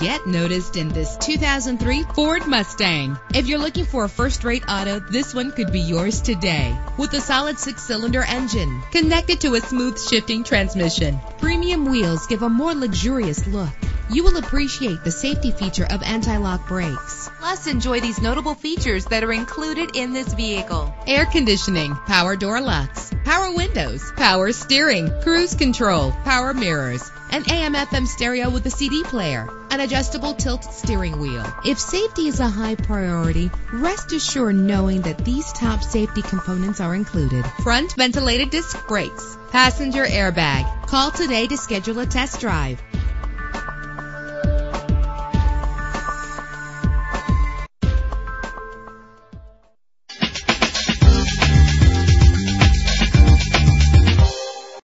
Get noticed in this 2003 Ford Mustang. If you're looking for a first-rate auto, this one could be yours today. With a solid six-cylinder engine connected to a smooth shifting transmission, premium wheels give a more luxurious look. You will appreciate the safety feature of anti-lock brakes. Plus, enjoy these notable features that are included in this vehicle. Air conditioning, power door locks, power windows, power steering, cruise control, power mirrors, an AM FM stereo with a CD player, an adjustable tilt steering wheel. If safety is a high priority, rest assured knowing that these top safety components are included. Front ventilated disc brakes, passenger airbag. Call today to schedule a test drive.